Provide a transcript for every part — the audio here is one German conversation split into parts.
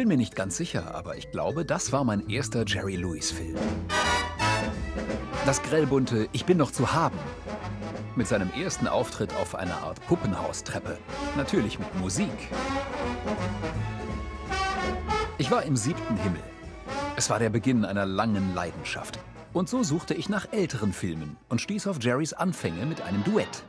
bin mir nicht ganz sicher, aber ich glaube, das war mein erster Jerry Lewis-Film. Das grellbunte Ich bin noch zu haben. Mit seinem ersten Auftritt auf einer Art Puppenhaustreppe. Natürlich mit Musik. Ich war im siebten Himmel. Es war der Beginn einer langen Leidenschaft. Und so suchte ich nach älteren Filmen und stieß auf Jerrys Anfänge mit einem Duett.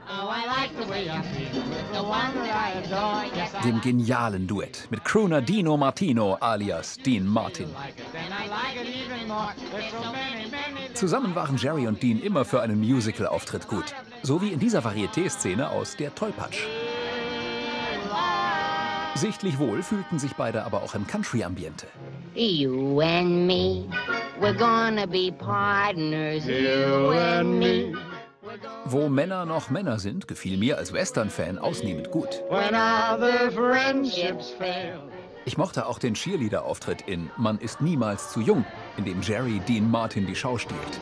Dem genialen Duett mit Crooner Dino Martino alias Dean Martin. Zusammen waren Jerry und Dean immer für einen Musical-Auftritt gut. So wie in dieser Varieté-Szene aus Der Tollpatsch. Sichtlich wohl fühlten sich beide aber auch im Country-Ambiente. You and me, we're gonna be partners, you and me. Wo Männer noch Männer sind, gefiel mir als Western-Fan ausnehmend gut. Ich mochte auch den Cheerleader-Auftritt in Man ist niemals zu jung, in dem Jerry Dean Martin die Schau stiehlt.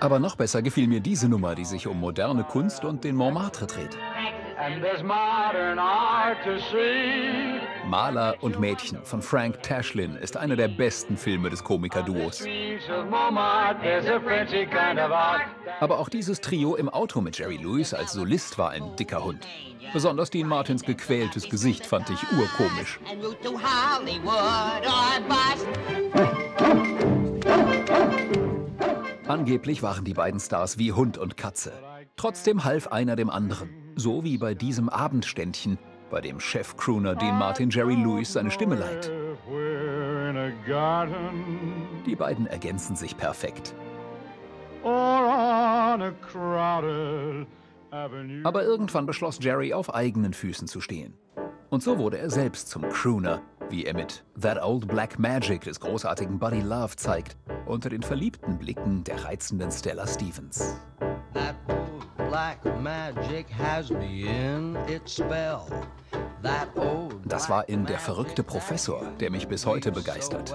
Aber noch besser gefiel mir diese Nummer, die sich um moderne Kunst und den Montmartre dreht. Maler und Mädchen von Frank Tashlin ist einer der besten Filme des Komikerduos. Aber auch dieses Trio im Auto mit Jerry Lewis als Solist war ein dicker Hund. Besonders Dean Martins gequältes Gesicht fand ich urkomisch. Angeblich waren die beiden Stars wie Hund und Katze. Trotzdem half einer dem anderen. So wie bei diesem Abendständchen, bei dem Chef-Crooner Dean Martin Jerry Lewis seine Stimme leiht. Die beiden ergänzen sich perfekt. Aber irgendwann beschloss Jerry, auf eigenen Füßen zu stehen. Und so wurde er selbst zum Crooner, wie er mit That Old Black Magic des großartigen Buddy Love zeigt, unter den verliebten Blicken der reizenden Stella Stevens. Das war in Der verrückte Professor, der mich bis heute begeistert.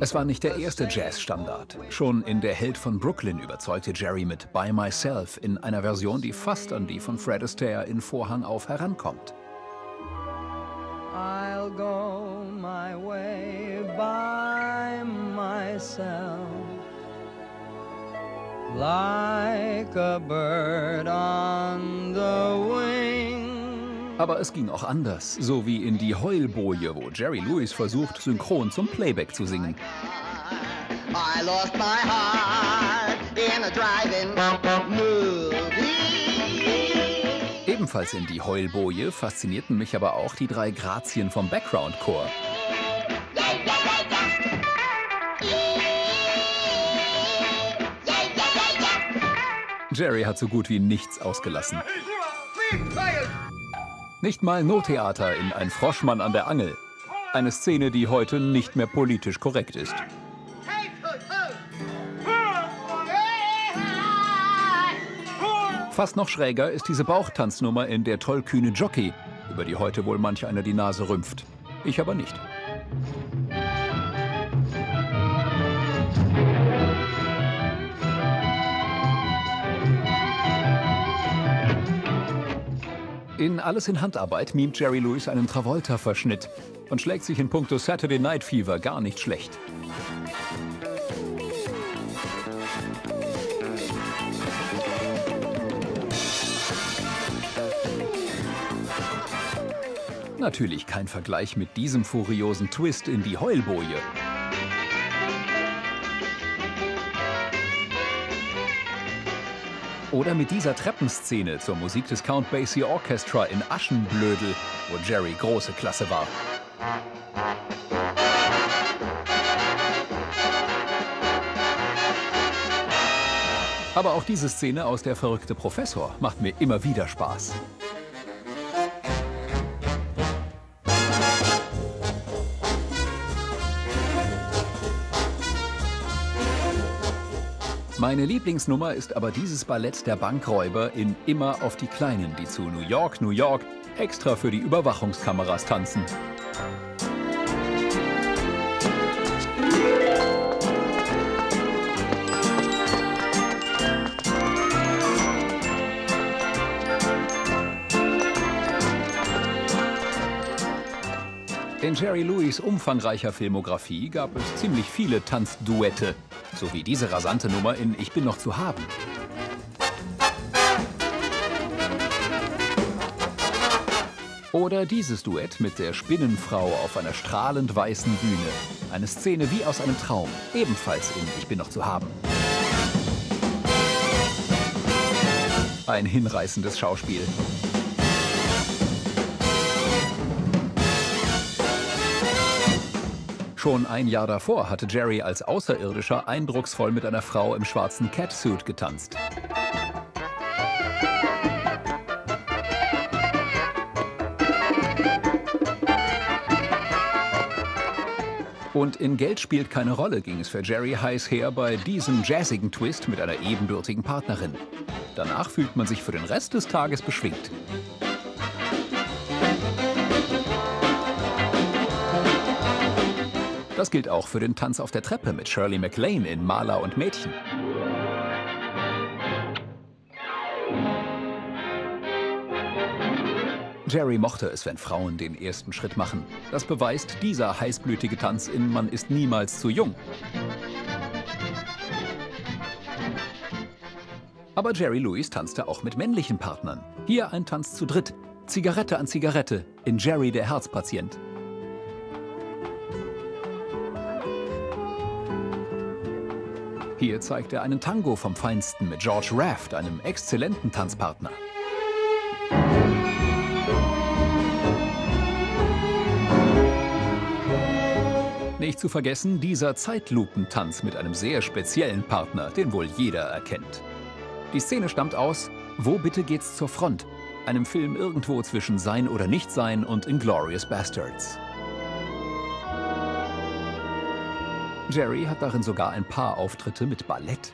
Es war nicht der erste Jazz-Standard. Schon in Der Held von Brooklyn überzeugte Jerry mit By Myself in einer Version, die fast an die von Fred Astaire in Vorhang auf herankommt. I'll go my way by myself like a bird on the wing. Aber es ging auch anders, so wie in die Heulboje, wo Jerry Lewis versucht, synchron zum Playback zu singen. I lost my heart in a driving movie. Ebenfalls in die Heulboje faszinierten mich aber auch die drei Grazien vom Background-Chor. Jerry hat so gut wie nichts ausgelassen. Nicht mal Nottheater in Ein Froschmann an der Angel. Eine Szene, die heute nicht mehr politisch korrekt ist. Fast noch schräger ist diese Bauchtanznummer in Der tollkühne Jockey, über die heute wohl manch einer die Nase rümpft. Ich aber nicht. In Alles in Handarbeit mimt Jerry Lewis einen Travolta-Verschnitt und schlägt sich in puncto Saturday Night Fever gar nicht schlecht. Natürlich kein Vergleich mit diesem furiosen Twist in die Heulboje. Oder mit dieser Treppenszene zur Musik des Count Basie Orchestra in Aschenblödel, wo Jerry große Klasse war. Aber auch diese Szene aus Der verrückte Professor macht mir immer wieder Spaß. Meine Lieblingsnummer ist aber dieses Ballett der Bankräuber in Immer auf die Kleinen, die zu New York, New York extra für die Überwachungskameras tanzen. In Jerry Lewis umfangreicher Filmografie gab es ziemlich viele Tanzduette, so wie diese rasante Nummer in Ich bin noch zu haben. Oder dieses Duett mit der Spinnenfrau auf einer strahlend weißen Bühne. Eine Szene wie aus einem Traum, ebenfalls in Ich bin noch zu haben. Ein hinreißendes Schauspiel. Schon ein Jahr davor hatte Jerry als Außerirdischer eindrucksvoll mit einer Frau im schwarzen Catsuit getanzt. Und in Geld spielt keine Rolle ging es für Jerry heiß her bei diesem jazzigen Twist mit einer ebenbürtigen Partnerin. Danach fühlt man sich für den Rest des Tages beschwingt. Das gilt auch für den Tanz auf der Treppe mit Shirley MacLaine in Maler und Mädchen. Jerry mochte es, wenn Frauen den ersten Schritt machen. Das beweist dieser heißblütige Tanz in Man ist niemals zu jung. Aber Jerry Lewis tanzte auch mit männlichen Partnern. Hier ein Tanz zu dritt. Zigarette an Zigarette in Jerry der Herzpatient. Hier zeigt er einen Tango vom Feinsten mit George Raft, einem exzellenten Tanzpartner. Nicht zu vergessen dieser Zeitlupentanz mit einem sehr speziellen Partner, den wohl jeder erkennt. Die Szene stammt aus Wo bitte geht's zur Front? Einem Film irgendwo zwischen Sein oder Nichtsein und Inglorious Bastards. Jerry hat darin sogar ein paar Auftritte mit Ballett.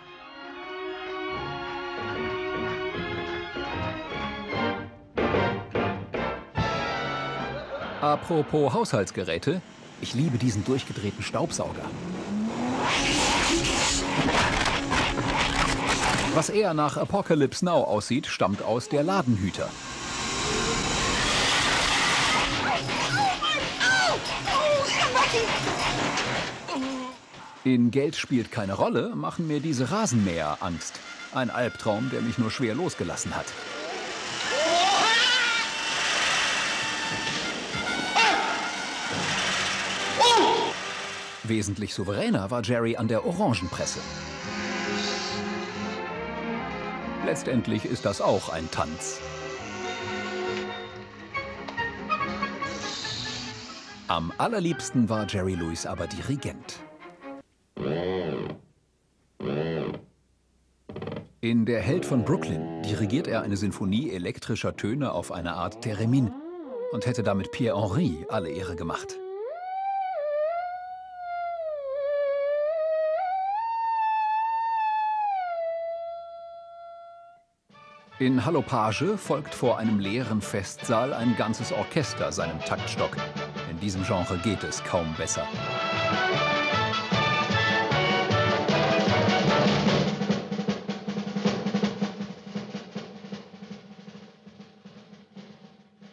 Apropos Haushaltsgeräte, ich liebe diesen durchgedrehten Staubsauger. Was eher nach Apocalypse Now aussieht, stammt aus der Ladenhüter. In Geld spielt keine Rolle, machen mir diese Rasenmäher Angst. Ein Albtraum, der mich nur schwer losgelassen hat. Wesentlich souveräner war Jerry an der Orangenpresse. Letztendlich ist das auch ein Tanz. Am allerliebsten war Jerry Lewis aber Dirigent. In Der Held von Brooklyn dirigiert er eine Sinfonie elektrischer Töne auf eine Art Theremin und hätte damit Pierre Henry alle Ehre gemacht. In Hallopage folgt vor einem leeren Festsaal ein ganzes Orchester seinem Taktstock. In diesem Genre geht es kaum besser.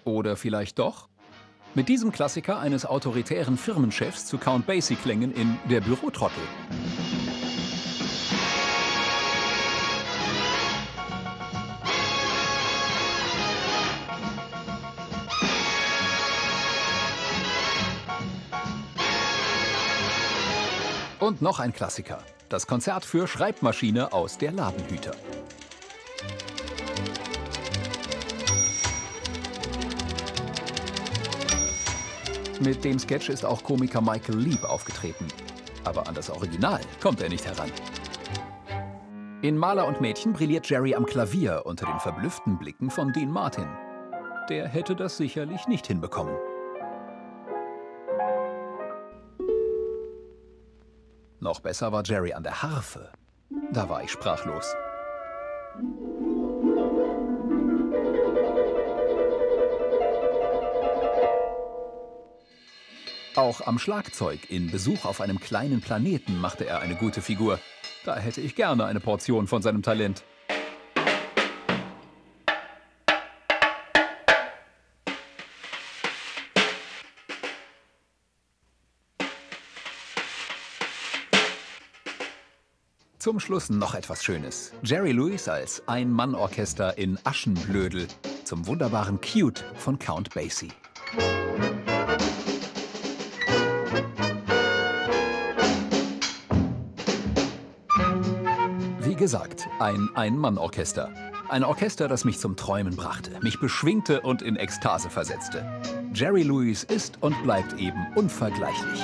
Oder vielleicht doch? Mit diesem Klassiker eines autoritären Firmenchefs zu Count Basie-Klängen in Der Bürotrottel. Und noch ein Klassiker. Das Konzert für Schreibmaschine aus der Ladenhüter. Mit dem Sketch ist auch Komiker Michael Lieb aufgetreten. Aber an das Original kommt er nicht heran. In Maler und Mädchen brilliert Jerry am Klavier unter den verblüfften Blicken von Dean Martin. Der hätte das sicherlich nicht hinbekommen. Noch besser war Jerry an der Harfe. Da war ich sprachlos. Auch am Schlagzeug in Besuch auf einem kleinen Planeten machte er eine gute Figur. Da hätte ich gerne eine Portion von seinem Talent. Zum Schluss noch etwas Schönes. Jerry Lewis als Ein-Mann-Orchester in Aschenblödel zum wunderbaren Cute von Count Basie. Gesagt, ein Ein-Mann-Orchester. Ein Orchester, das mich zum Träumen brachte, mich beschwingte und in Ekstase versetzte. Jerry Lewis ist und bleibt eben unvergleichlich.